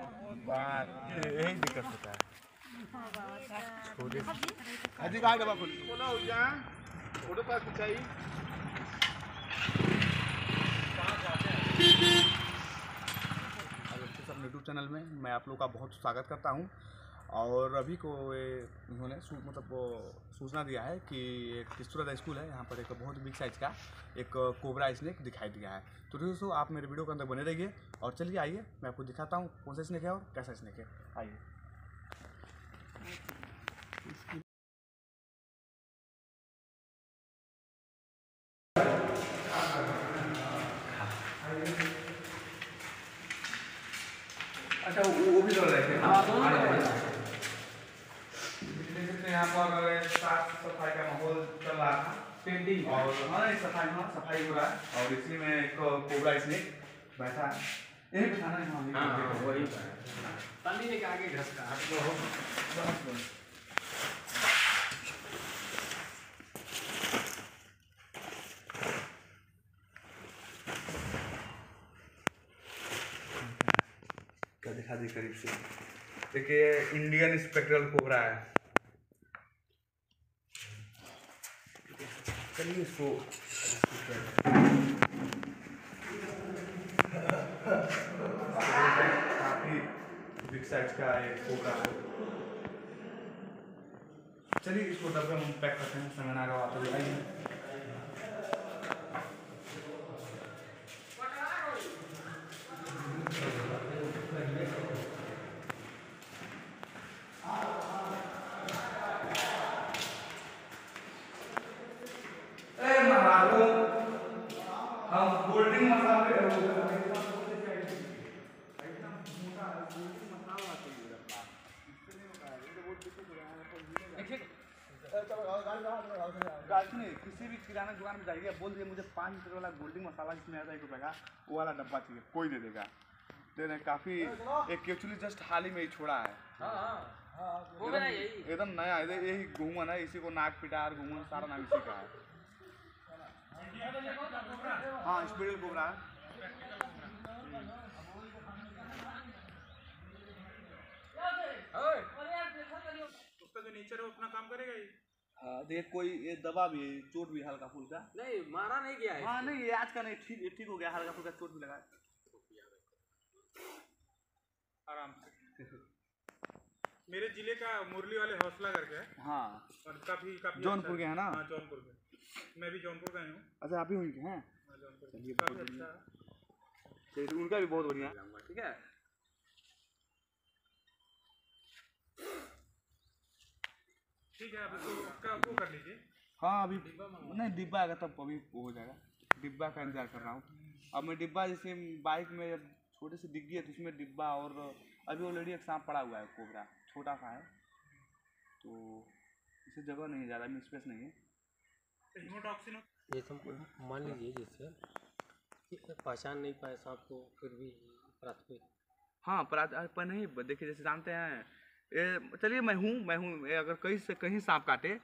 यही दिक्कत होता है अजी कहाँ डबा खोल पास यूट्यूब चैनल में मैं आप लोग का बहुत स्वागत करता हूँ। और अभी को ये उन्होंने मतलब सूचना दिया है कि एक किस्तूरत स्कूल है यहाँ पर एक बहुत बिग साइज़ का एक कोबरा स्नेक दिखाई दिया है। तो दोस्तों आप मेरे वीडियो के अंदर बने रहिए और चलिए आइए मैं आपको दिखाता हूँ कौन सा स्नेक है और कैसा स्नेक है। आइए। अच्छा वो भी डर रहे थे हाँ दोनों हैं। यहाँ पर साफ़ सफ़ाई का माहौल चल रहा था। पेंटिंग और हाँ नहीं, सफ़ाई हाँ सफ़ाई हो रहा है। और इसी में एक कोबरा स्नेक बैठा है। यही पे था ना? हाँ हाँ। वही तली के आगे घसका क्या दिखा दी करीब से? देखिए इंडियन स्पेक्ट्रल कोबरा है। चलिए इसको काफ़ी का एक चलिए इसको डब्बे में पैक करते हैं का वापस आइए। किसी भी किराना दुकान में जाइए बोल दिए मुझे पाँच लीटर वाला गोल्डिंग मसाला जिसमें आता है एक रुपये का वो वाला डब्बा चाहिए कोई दे देगा। दे रहे काफ़ी एक एक्चुअली जस्ट हाल ही में ही छोड़ा है। वो मेरा यही। एकदम नया यही घूमन है इसी को नाक पिटार घूमन सारा नाम इसी का है। हाँ स्पेशल कोबरा है उसका जो नेचर है वो अपना काम करेगा ही हाँ देखिए कोई ये दवा भी है चोट भी हल्का फुल्का। नहीं मारा नहीं गया है हाँ नहीं ये आज का नहीं ठीक ठीक हो गया हल्का फुल्का चोट भी लगा। आराम से। मेरे ज़िले का मुरली वाले हौसला करके है। हाँ। और काफ़ी काफ़ी जौनपुर अच्छा के हैं ना? हाँ जौनपुर के। मैं भी जौनपुर का ही हूँ। अच्छा आप ही हुई हैं? हाँ, जौनपुर चलिए, काफ़ी अच्छा तो उनका भी बहुत बढ़िया। ठीक है। ठीक है अब इसको वो कर लीजिए। हाँ अभी नहीं डिब्बा आएगा तब अभी वो हो जाएगा। डिब्बा का इंतज़ार कर रहा हूँ। अब मैं डिब्बा जैसे बाइक में जब छोटे से डिग्गी है तो उसमें डिब्बा और अभी ऑलरेडी एक सांप पड़ा हुआ है कोबरा। छोटा सा है। तो इसे जगह नहीं है ज़्यादा में स्पेस नहीं है। जैसे हम मान लीजिए जैसे कि पहचान नहीं पाए सांप को फिर भी प्राथमिक। हाँ पर आज- आज पर नहीं देखिए जैसे जानते हैं ये चलिए मैं हूँ मैं हूँ अगर कहीं से कहीं सांप काटे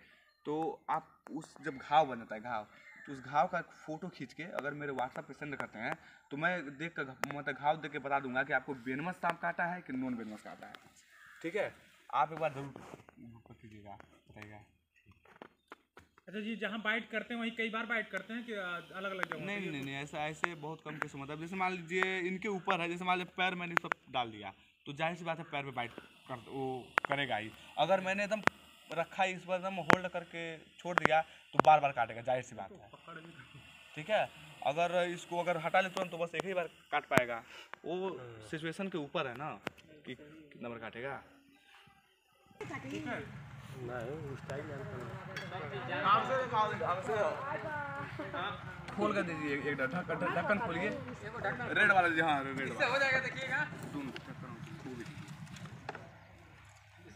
तो आप उस जब घाव बनता है घाव तो उस घाव का फ़ोटो खींच के अगर मेरे व्हाट्सएप पे सेंड करते हैं तो मैं देख कर मतलब घाव देख के बता दूँगा कि आपको बेनमस सांप काटा है कि नॉन बेनमस काटा है। ठीक है? आप एक बार ज़रूर कीजिएगा बताइएगा। अच्छा जी जहाँ बाइट करते हैं वहीं कई बार बाइट करते हैं कि अलग अलग जगह नहीं नहीं नहीं ऐसा ऐसे बहुत कम केस मतलब जैसे मान लीजिए इनके ऊपर है जैसे मान लीजिए पैर मैंने सब डाल दिया तो ज़ाहिर सी बात है पैर पे बाइट कर वो करेगा ही। अगर मैंने एकदम रखा इस पर एकदम होल्ड करके छोड़ दिया तो बार बार काटेगा ज़ाहिर सी बात है। ठीक है? अगर इसको अगर हटा ले तुरंत तो बस एक ही बार काट पाएगा। वो सिचुएशन के ऊपर है ना कि कितना बार काटेगा? खोल कर दीजिए एक ढक्कन खोलिए। रेड वाला जी हाँ रेड वाला। हो जाएगा देखिएगा दोनों ढक्कन खोल दीजिए। इसके नोक से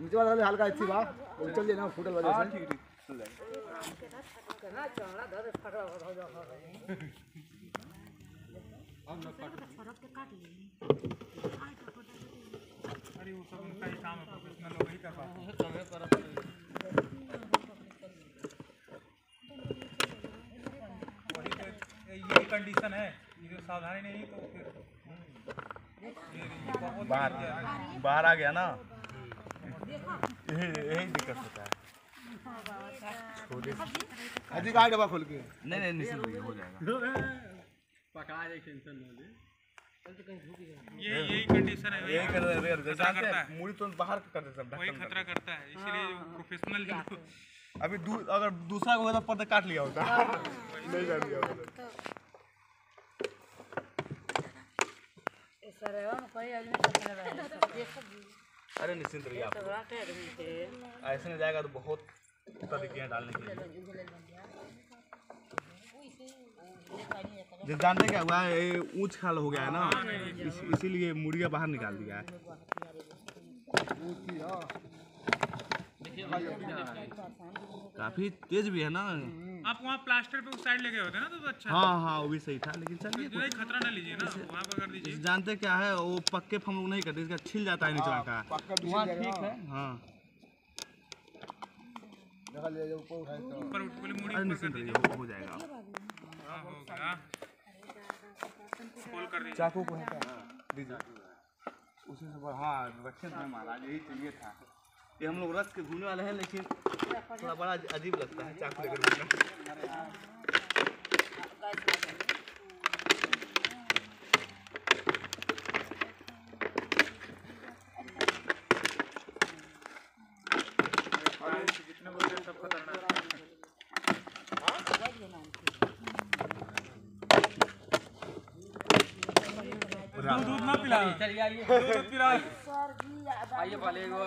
नीचे वाला हल्का अच्छी बा चल जाए ना फुटल वजह हाँ से। ठीक ठीक चल जाएगा। अरे वो सब उनका ही काम है प्रोफेशनल लोग ही कर पाते। हैं समय पर अब वही तो ये कंडीशन है ये जो सावधानी नहीं तो फिर बाहर बाहर आ गया ना? यही यही दिक्कत होता है। अजी का डब्बा खोल के। नहीं नहीं निश्चित हो जाएगा। ये यही कंडीशन है यही कर रहे हैं जानते करता है। मुड़ी तो बाहर कर देते हैं वही खतरा करता है इसीलिए प्रोफेशनल जो अभी दू, अगर दूसरा को होता पर्दा काट लिया होता। नहीं जान लिया होता। अरे निश्चिंत रहिए आप ऐसे नहीं जाएगा तो बहुत तरीके हैं डालने के लिए। जब जानते क्या हुआ है ये ऊंच खाल हो गया है ना? इस, इसीलिए मुर्गिया बाहर निकाल दिया है। काफ़ी तेज भी है ना। आप वहाँ प्लास्टर पे उस साइड ले गए होते ना तो, तो अच्छा हाँ हाँ वो भी सही था लेकिन चलिए जो खतरा ना लीजिए ना वहाँ पर कर दीजिए। जानते क्या है वो पक्के हम लोग नहीं करते इसका छिल जाता है निचला का पक्का ठीक है। हाँ। ऊपर तो उठ बोले मुड़ी ऊपर कर दीजिए। हो जाएगा। हाँ हो गया। खोल कर दीजिए। चाकू को हटा। दीजिए। उसी से हाँ रखे थे महाराज यही चाहिए था। ये हम लोग रख के घूमने वाले हैं, लेकिन थोड़ा बड़ा अजीब लगता है, चाकू लेकर घूमना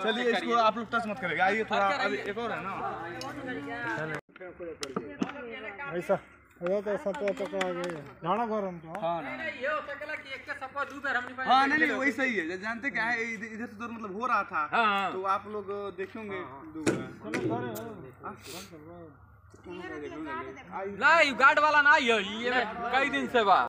चलिए इसको आप लोग टच मत करेगा आइए थोड़ा अभी एक और है ना। ऐसा हो तो सब तो पकड़ा गए जाना गरम तो। हाँ नहीं नहीं वही सही है। जानते क्या है इधर से तो मतलब हो रहा था। तो आप लोग देखेंगे नहीं गार्ड वाला ना ये कई दिन से बा।